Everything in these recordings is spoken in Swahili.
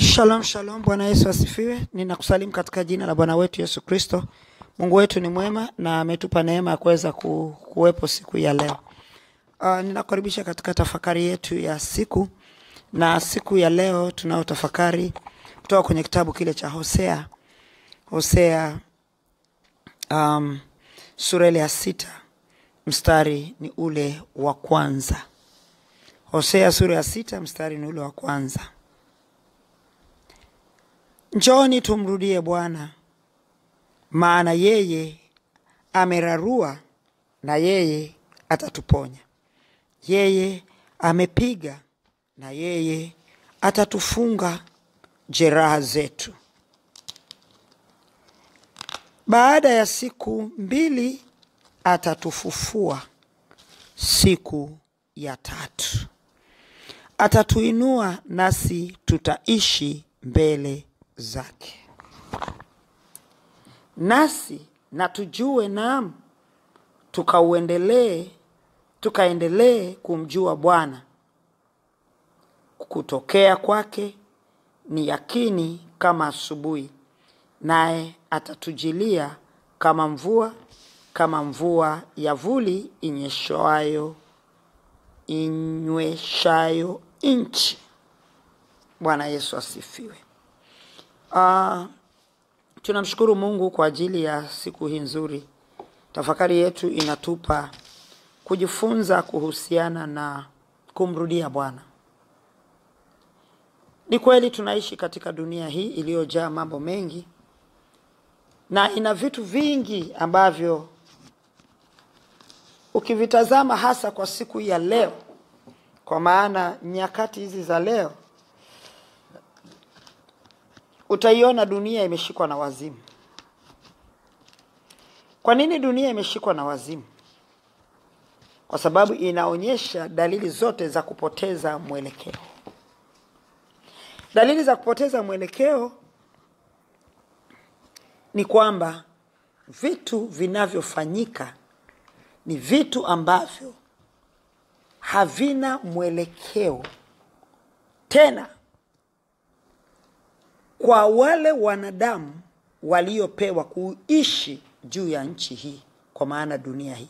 Shalom, shalom. Bwana Yesu asifiwe. Ninakusalimu katika jina la Bwana wetu Yesu Kristo. Mungu wetu ni mwema na ametupa neema ya kuweza ku, kuwepo siku ya leo. Uh, ninakukaribisha katika tafakari yetu ya siku, na siku ya leo tunao tafakari kutoka kwenye kitabu kile cha Hosea, Hosea um, sura ile ya sita mstari ni ule wa kwanza. Hosea sura ya sita mstari ni ule wa kwanza. Njoni tumrudie Bwana, maana yeye amerarua na yeye atatuponya. Yeye amepiga na yeye atatufunga jeraha zetu. Baada ya siku mbili atatufufua siku ya tatu. Atatuinua nasi tutaishi mbele zake. Nasi na tujue, naam, tukauendelee tukaendelee kumjua Bwana. Kutokea kwake ni yakini kama asubuhi, naye atatujilia kama mvua, kama mvua ya vuli inyeshayo inyweshayo nchi. Bwana Yesu asifiwe. Uh, tunamshukuru Mungu kwa ajili ya siku hii nzuri. Tafakari yetu inatupa kujifunza kuhusiana na kumrudia Bwana. Ni kweli tunaishi katika dunia hii iliyojaa mambo mengi na ina vitu vingi ambavyo ukivitazama hasa kwa siku ya leo, kwa maana nyakati hizi za leo, utaiona dunia imeshikwa na wazimu. Kwa nini dunia imeshikwa na wazimu? Kwa sababu inaonyesha dalili zote za kupoteza mwelekeo. Dalili za kupoteza mwelekeo ni kwamba vitu vinavyofanyika ni vitu ambavyo havina mwelekeo tena kwa wale wanadamu waliopewa kuishi juu ya nchi hii, kwa maana dunia hii.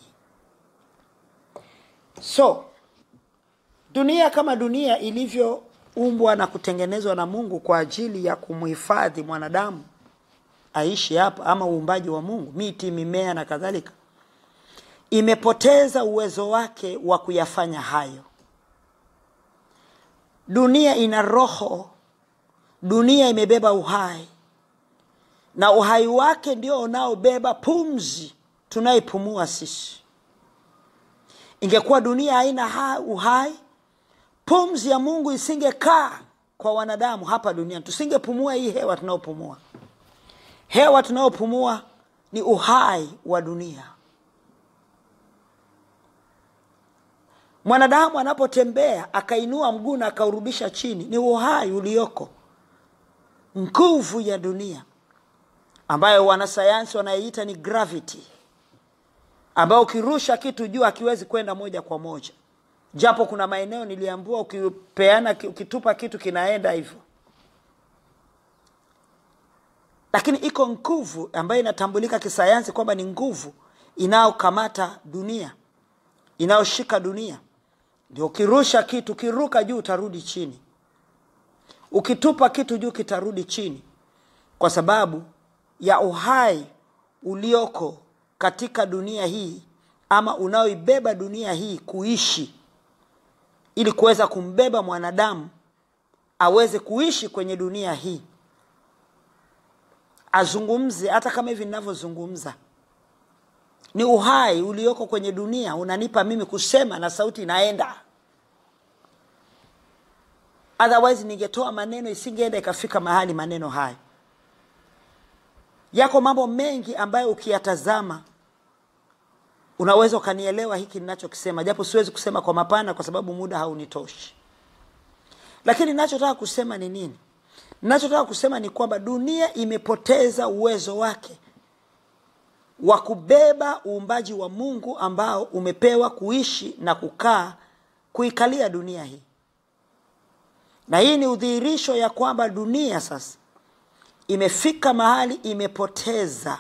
So dunia kama dunia ilivyoumbwa na kutengenezwa na Mungu kwa ajili ya kumhifadhi mwanadamu aishi hapa, ama uumbaji wa Mungu, miti, mimea na kadhalika, imepoteza uwezo wake wa kuyafanya hayo. Dunia ina roho, dunia imebeba uhai, na uhai wake ndio unaobeba pumzi tunaipumua sisi. Ingekuwa dunia haina uhai, pumzi ya Mungu isingekaa kwa wanadamu hapa duniani, tusingepumua hii hewa tunaopumua. Hewa tunayopumua ni uhai wa dunia. Mwanadamu anapotembea akainua mguu na akaurudisha chini, ni uhai ulioko, nguvu ya dunia ambayo wanasayansi wanaiita ni gravity, ambayo ukirusha kitu juu hakiwezi kwenda moja kwa moja, japo kuna maeneo niliambua ukipeana, ukitupa kitu kinaenda hivyo, lakini iko nguvu ambayo inatambulika kisayansi kwamba ni nguvu inayokamata dunia, inayoshika dunia. Ndio ukirusha kitu, ukiruka juu utarudi chini, ukitupa kitu juu kitarudi chini, kwa sababu ya uhai ulioko katika dunia hii ama unaoibeba dunia hii kuishi, ili kuweza kumbeba mwanadamu aweze kuishi kwenye dunia hii, azungumze. Hata kama hivi ninavyozungumza, ni uhai ulioko kwenye dunia unanipa mimi kusema na sauti inaenda. Otherwise ningetoa maneno isingeenda ikafika mahali maneno haya Yako mambo mengi ambayo ukiyatazama unaweza ukanielewa hiki ninachokisema, japo siwezi kusema kwa mapana kwa sababu muda haunitoshi. Lakini ninachotaka kusema ni nini? Ninachotaka kusema ni kwamba dunia imepoteza uwezo wake wa kubeba uumbaji wa Mungu ambao umepewa kuishi na kukaa kuikalia dunia hii. Na hii ni udhihirisho ya kwamba dunia sasa imefika mahali imepoteza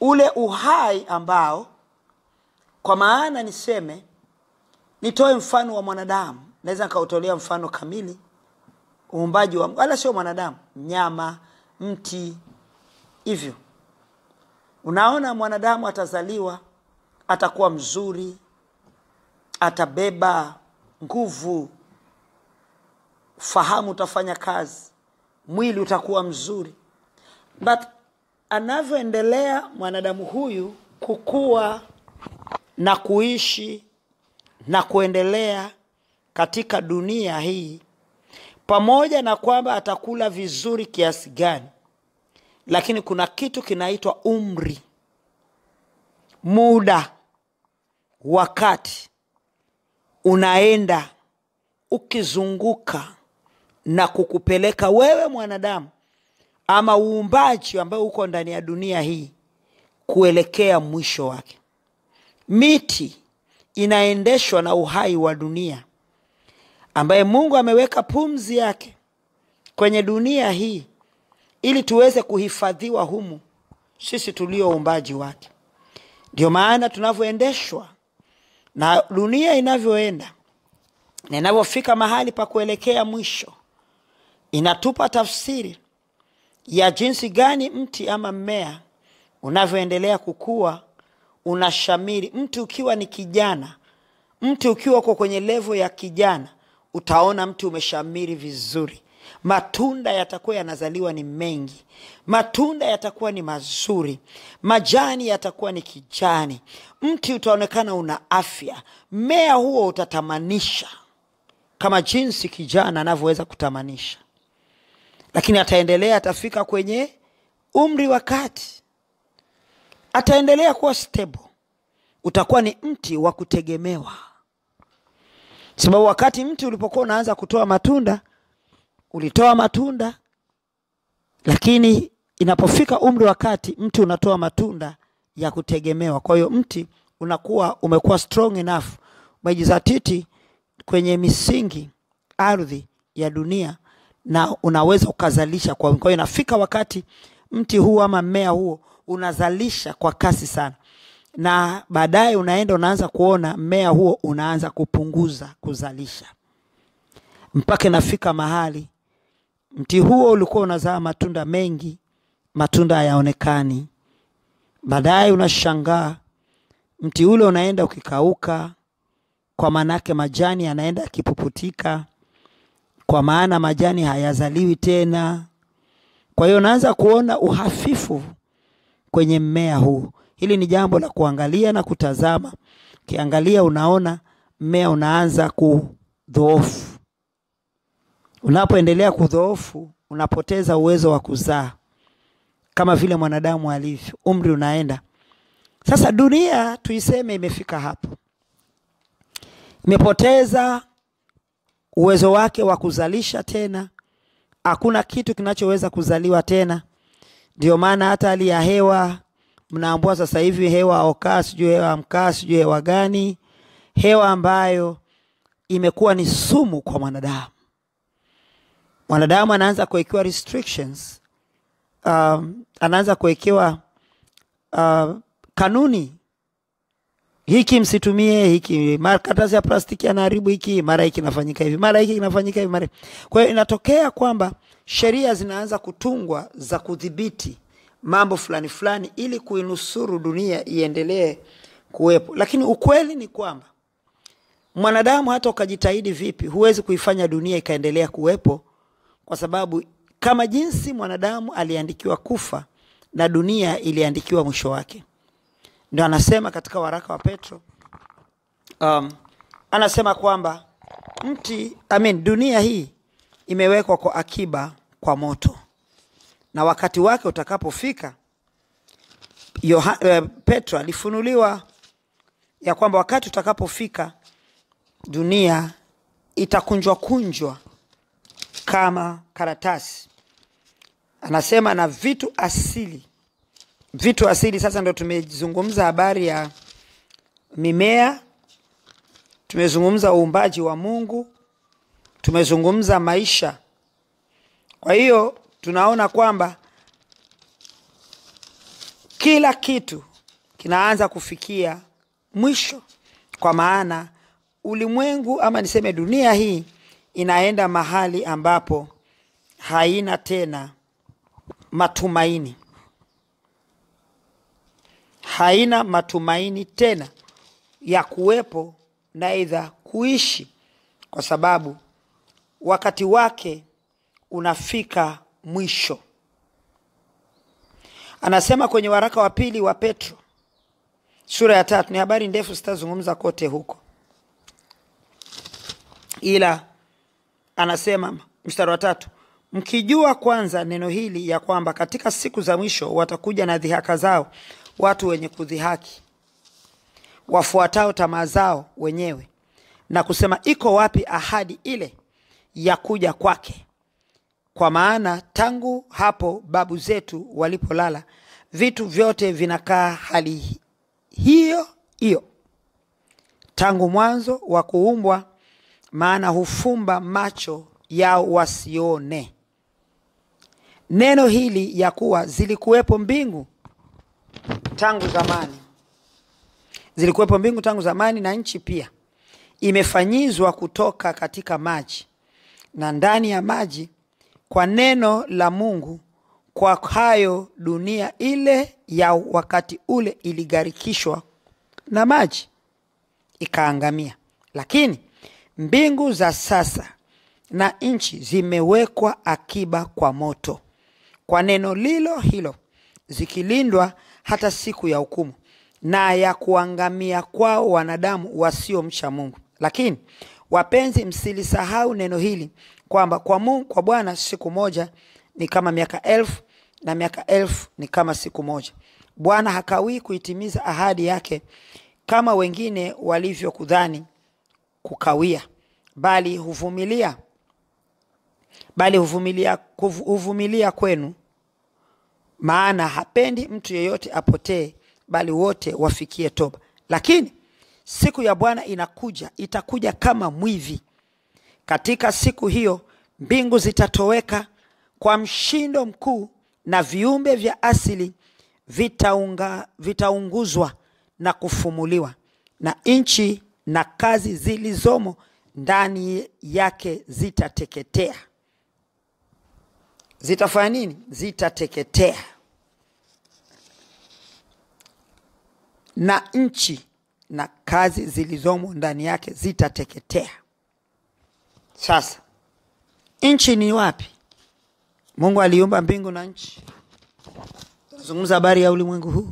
ule uhai ambao kwa maana niseme nitoe mfano wa mwanadamu. Naweza nikautolea mfano kamili. Uumbaji wa wala sio mwanadamu mnyama mti hivyo. Unaona mwanadamu atazaliwa atakuwa mzuri atabeba nguvu. Fahamu utafanya kazi. Mwili utakuwa mzuri. But anavyoendelea mwanadamu huyu kukua na kuishi na kuendelea katika dunia hii pamoja na kwamba atakula vizuri kiasi gani lakini kuna kitu kinaitwa umri muda wakati unaenda ukizunguka na kukupeleka wewe mwanadamu ama uumbaji ambao uko ndani ya dunia hii kuelekea mwisho wake. Miti inaendeshwa na uhai wa dunia ambaye mungu ameweka pumzi yake kwenye dunia hii ili tuweze kuhifadhiwa humu sisi tulio uumbaji wake. Ndio maana tunavyoendeshwa na dunia inavyoenda na inavyofika mahali pa kuelekea mwisho inatupa tafsiri ya jinsi gani mti ama mmea unavyoendelea kukua unashamiri. Mti ukiwa ni kijana mti ukiwa uko kwenye levo ya kijana utaona mti umeshamiri vizuri matunda yatakuwa yanazaliwa ni mengi. Matunda yatakuwa ni mazuri. Majani yatakuwa ni kijani. Mti utaonekana una afya. Mmea huo utatamanisha kama jinsi kijana anavyoweza kutamanisha. Lakini ataendelea atafika kwenye umri wa kati. Ataendelea kuwa stable. Utakuwa ni mti wa kutegemewa. Sababu wakati mti ulipokuwa unaanza kutoa matunda ulitoa matunda lakini inapofika umri wa kati mti unatoa matunda ya kutegemewa. Kwa hiyo mti unakuwa umekuwa strong enough. Umejizatiti kwenye misingi ardhi ya dunia na unaweza ukazalisha kwa hiyo inafika wakati mti huu ama mmea huo unazalisha kwa kasi sana. Na baadaye unaenda unaanza kuona mmea huo unaanza kupunguza kuzalisha. Mpaka inafika mahali mti huo ulikuwa unazaa matunda mengi matunda hayaonekani. Baadaye unashangaa mti ule unaenda ukikauka kwa maana yake majani yanaenda yakipuputika kwa maana majani hayazaliwi tena. Kwa hiyo unaanza kuona uhafifu kwenye mmea huu. Hili ni jambo la kuangalia na kutazama. Ukiangalia unaona mmea unaanza kudhoofu unapoendelea kudhoofu unapoteza uwezo wa kuzaa. Kama vile mwanadamu alivyo umri unaenda. Sasa dunia tuiseme imefika hapo. Imepoteza uwezo wake wa kuzalisha tena. Hakuna kitu kinachoweza kuzaliwa tena. Ndio maana hata hali ya hewa mnaambua sasa hivi hewa okaa sijui hewa mkaa sijui hewa gani. Hewa ambayo imekuwa ni sumu kwa mwanadamu mwanadamu anaanza kuwekewa restrictions. Um, anaanza kuwekewa uh, kanuni. Hiki msitumie hiki. Mara ya plastiki anaharibu hiki mara hiki inafanyika hivi mara hiki kinafanyika hivi mara kwa hiyo inatokea kwamba sheria zinaanza kutungwa za kudhibiti mambo fulani fulani ili kuinusuru dunia iendelee kuwepo. Lakini ukweli ni kwamba mwanadamu hata ukajitahidi vipi huwezi kuifanya dunia ikaendelea kuwepo kwa sababu kama jinsi mwanadamu aliandikiwa kufa na dunia iliandikiwa mwisho wake. Ndio anasema katika waraka wa petro um, anasema kwamba mti I mean, dunia hii imewekwa kwa akiba kwa moto. Na wakati wake utakapofika uh, petro alifunuliwa ya kwamba wakati utakapofika dunia itakunjwa kunjwa kama karatasi. Anasema na vitu asili. Vitu asili sasa ndo tumezungumza habari ya mimea tumezungumza uumbaji wa Mungu, tumezungumza maisha. Kwa hiyo tunaona kwamba kila kitu kinaanza kufikia mwisho, kwa maana ulimwengu ama niseme dunia hii inaenda mahali ambapo haina tena matumaini, haina matumaini tena ya kuwepo na aidha kuishi, kwa sababu wakati wake unafika mwisho. Anasema kwenye waraka wa pili wa Petro sura ya tatu. Ni habari ndefu, sitazungumza kote huko, ila anasema mstari wa tatu, mkijua kwanza neno hili ya kwamba katika siku za mwisho watakuja na dhihaka zao watu wenye kudhihaki, wafuatao tamaa zao wenyewe, na kusema, iko wapi ahadi ile ya kuja kwake? Kwa maana tangu hapo babu zetu walipolala, vitu vyote vinakaa hali hiyo hiyo tangu mwanzo wa kuumbwa, maana hufumba macho yao wasione. Neno hili ya kuwa zilikuwepo mbingu tangu zamani, zilikuwepo mbingu tangu zamani, na nchi pia imefanyizwa kutoka katika maji na ndani ya maji kwa neno la Mungu. Kwa hayo dunia ile ya wakati ule iligarikishwa na maji ikaangamia, lakini mbingu za sasa na nchi zimewekwa akiba kwa moto, kwa neno lilo hilo, zikilindwa hata siku ya hukumu na ya kuangamia kwao wanadamu wasiomcha Mungu. Lakini wapenzi, msilisahau neno hili kwamba kwa Mungu, kwa Bwana siku moja ni kama miaka elfu na miaka elfu ni kama siku moja. Bwana hakawii kuitimiza ahadi yake kama wengine walivyokudhani kukawia, bali huvumilia bali huvumilia, huvumilia kwenu, maana hapendi mtu yeyote apotee, bali wote wafikie toba. Lakini siku ya Bwana inakuja, itakuja kama mwivi. Katika siku hiyo mbingu zitatoweka kwa mshindo mkuu, na viumbe vya asili vitaunga, vitaunguzwa na kufumuliwa, na nchi na kazi zilizomo ndani yake zitateketea. Zitafanya nini? Zitateketea. Na nchi na kazi zilizomo ndani yake zitateketea. Sasa nchi ni wapi? Mungu aliumba mbingu na nchi. Nazungumza habari ya ulimwengu huu,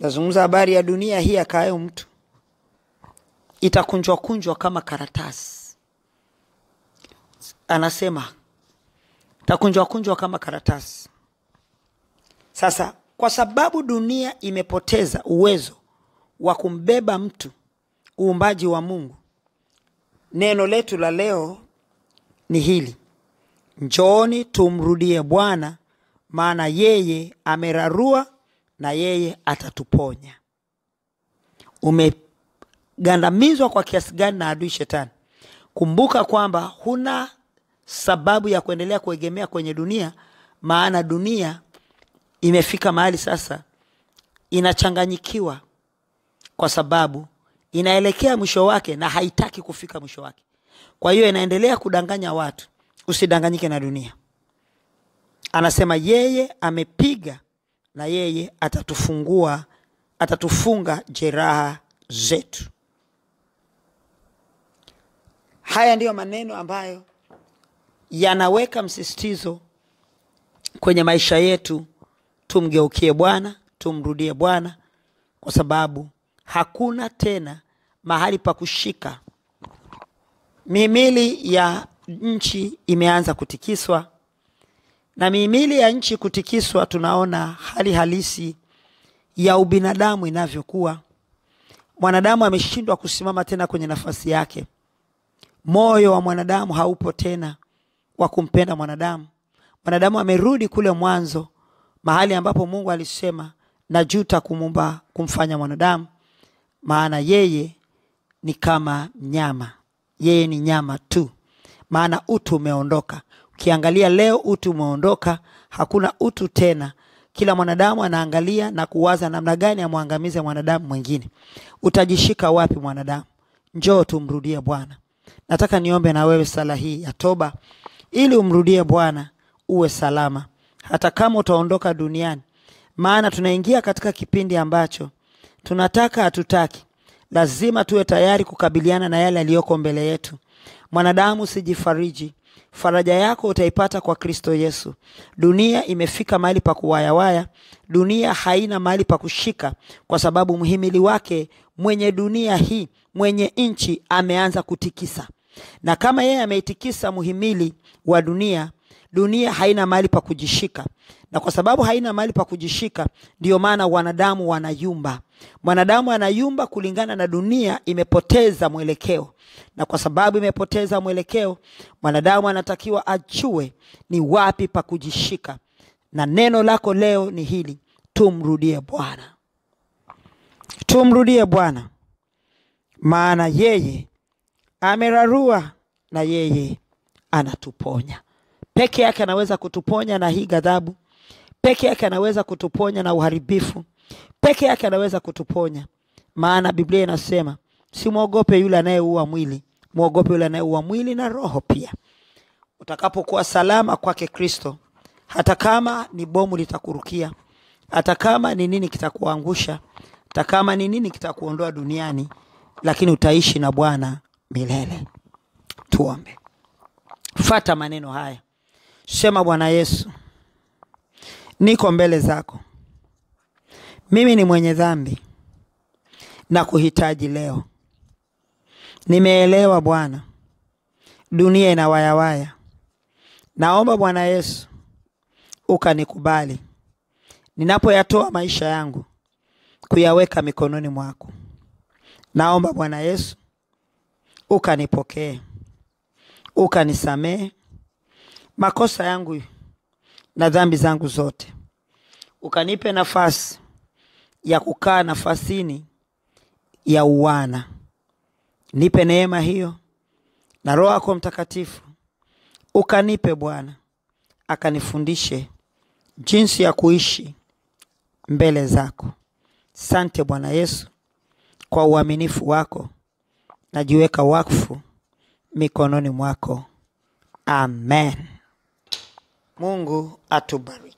nazungumza habari ya dunia hii akaayo mtu, itakunjwa kunjwa kama karatasi. Anasema takunjwa kunjwa kama karatasi. Sasa kwa sababu dunia imepoteza uwezo wa kumbeba mtu, uumbaji wa Mungu, neno letu la leo ni hili: njooni tumrudie Bwana, maana yeye amerarua na yeye atatuponya. Umegandamizwa kwa kiasi gani na adui Shetani? Kumbuka kwamba huna sababu ya kuendelea kuegemea kwenye dunia, maana dunia imefika mahali sasa inachanganyikiwa, kwa sababu inaelekea mwisho wake na haitaki kufika mwisho wake. Kwa hiyo inaendelea kudanganya watu. Usidanganyike na dunia. Anasema yeye amepiga na yeye atatufungua, atatufunga jeraha zetu. Haya ndiyo maneno ambayo yanaweka msisitizo kwenye maisha yetu. Tumgeukie Bwana, tumrudie Bwana, kwa sababu hakuna tena mahali pa kushika. Mihimili ya nchi imeanza kutikiswa, na mihimili ya nchi kutikiswa, tunaona hali halisi ya ubinadamu inavyokuwa. Mwanadamu ameshindwa kusimama tena kwenye nafasi yake. Moyo wa mwanadamu haupo tena wa kumpenda mwanadamu. Mwanadamu amerudi kule mwanzo, mahali ambapo Mungu alisema najuta kumumba kumfanya mwanadamu, maana yeye ni kama nyama. Yeye ni nyama tu maana utu umeondoka. Ukiangalia leo utu umeondoka hakuna utu tena. Kila mwanadamu anaangalia na kuwaza namna gani amwangamize mwanadamu mwingine. Utajishika wapi mwanadamu? Njoo tumrudie bwana nataka niombe na wewe sala hii ya toba ili umrudie bwana uwe salama. Hata kama utaondoka duniani maana tunaingia katika kipindi ambacho tunataka hatutaki. Lazima tuwe tayari kukabiliana na yale yaliyoko mbele yetu. Mwanadamu usijifariji faraja yako utaipata kwa kristo yesu. Dunia imefika mahali pa kuwayawaya. Dunia haina mahali pa kushika kwa sababu mhimili wake mwenye dunia hii mwenye nchi ameanza kutikisa. Na kama yeye ameitikisa mhimili wa dunia dunia haina mahali pa kujishika. Na kwa sababu haina mahali pa kujishika ndiyo maana wanadamu wanayumba. Mwanadamu anayumba kulingana na dunia imepoteza mwelekeo. Na kwa sababu imepoteza mwelekeo mwanadamu anatakiwa achue ni wapi pa kujishika. Na neno lako leo ni hili tumrudie bwana. Tumrudie bwana. Maana yeye amerarua na yeye anatuponya peke yake anaweza kutuponya na hii ghadhabu. Peke yake anaweza kutuponya na uharibifu. Peke yake anaweza kutuponya. Maana biblia inasema simwogope yule anayeua mwili. Mwogope yule anayeua mwili na roho pia. Utakapokuwa salama kwake kristo hata kama ni bomu litakurukia hata kama ni nini kitakuangusha hata kama ni nini kitakuondoa duniani lakini utaishi na bwana milele. Tuombe. Fata maneno haya sema bwana yesu. Niko mbele zako. Mimi ni mwenye dhambi na kuhitaji leo. Nimeelewa bwana. Dunia ina wayawaya naomba bwana yesu ukanikubali ninapoyatoa maisha yangu kuyaweka mikononi mwako. Naomba bwana yesu ukanipokee ukanisamehe makosa yangu na dhambi zangu zote. Ukanipe nafasi ya kukaa nafasini ya uwana. Nipe neema hiyo na roho yako mtakatifu. Ukanipe bwana. Akanifundishe jinsi ya kuishi mbele zako. Sante bwana yesu kwa uaminifu wako najiweka wakfu mikononi mwako. Amen mungu atubariki